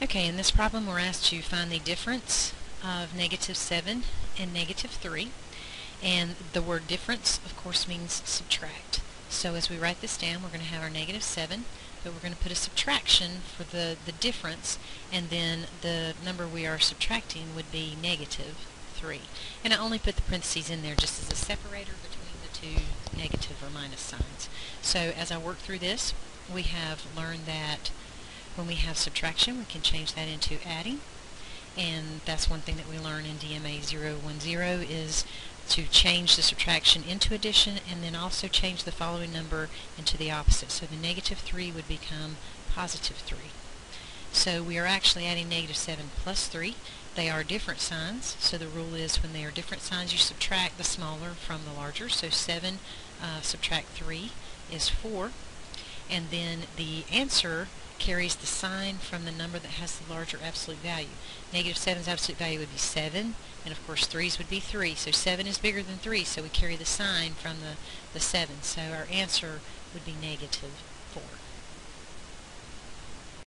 Okay, in this problem we're asked to find the difference of negative 7 and negative 3. And the word difference, of course, means subtract. So as we write this down, we're going to have our negative 7, but we're going to put a subtraction for the, the difference, and then the number we are subtracting would be negative 3. And I only put the parentheses in there just as a separator between the two negative or minus signs. So as I work through this, we have learned that when we have subtraction, we can change that into adding. And that's one thing that we learn in DMA 010 is to change the subtraction into addition and then also change the following number into the opposite. So the negative 3 would become positive 3. So we are actually adding negative 7 plus 3. They are different signs, so the rule is when they are different signs you subtract the smaller from the larger. So 7 uh, subtract 3 is 4. And then the answer carries the sign from the number that has the larger absolute value. Negative 7's absolute value would be 7, and of course 3's would be 3. So 7 is bigger than 3, so we carry the sign from the, the 7. So our answer would be negative 4.